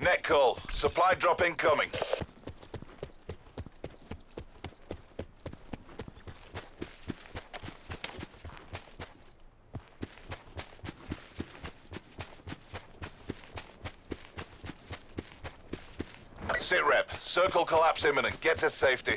Net call. Supply drop incoming. Sit rep. Circle collapse imminent. Get to safety.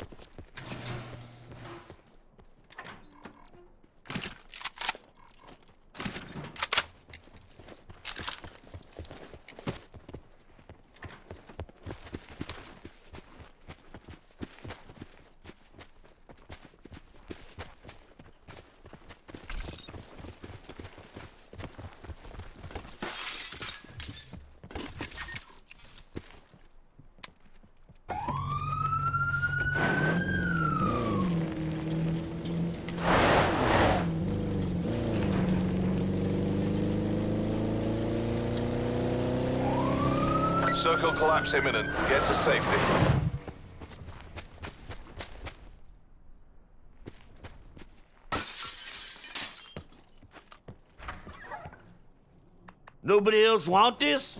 Circle collapse imminent. Get to safety. Nobody else want this?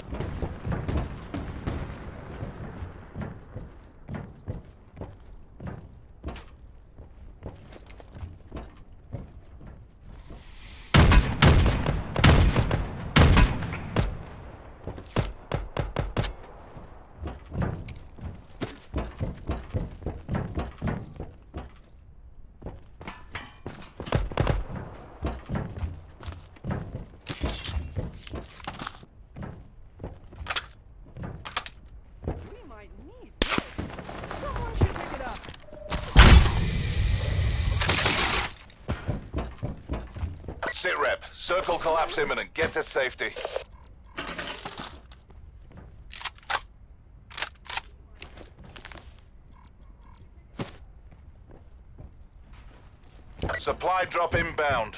Sit rep. Circle collapse imminent. Get to safety. Supply drop inbound.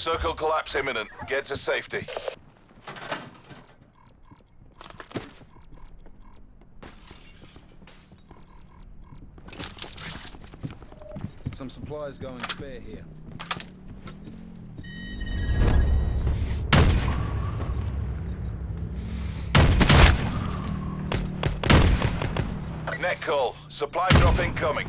Circle collapse imminent. Get to safety. Some supplies going spare here. Net call. Supply drop incoming.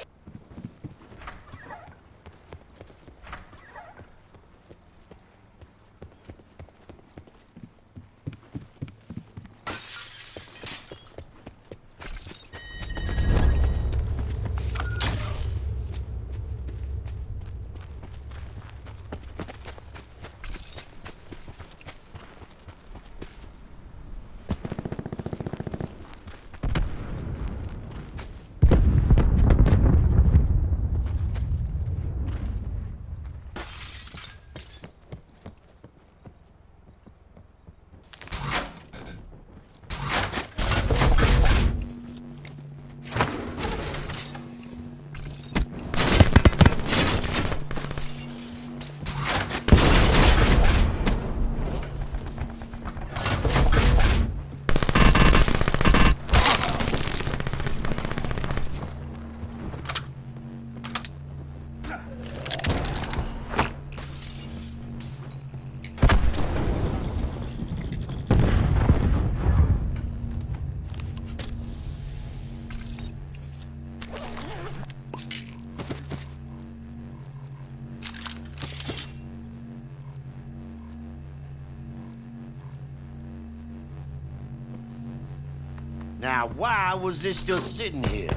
Now, why was this still sitting here?